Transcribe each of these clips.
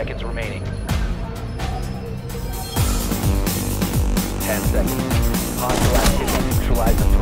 seconds remaining. 10 seconds. Hostile activity neutralized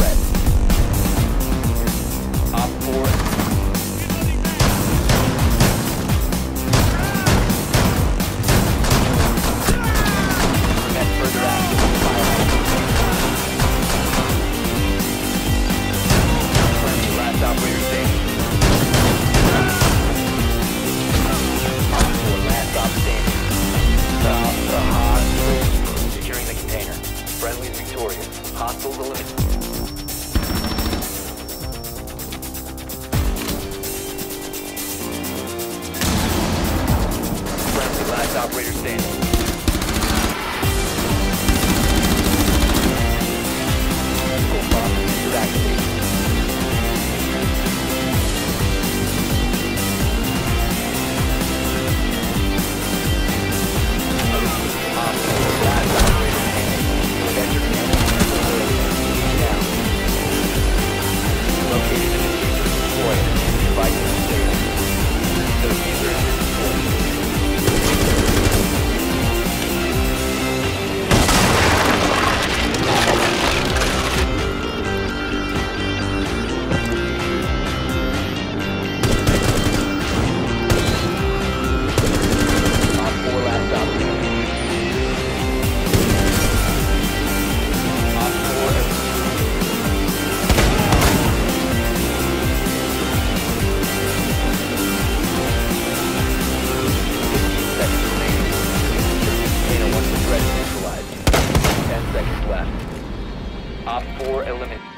operator standing. Op 4 eliminated.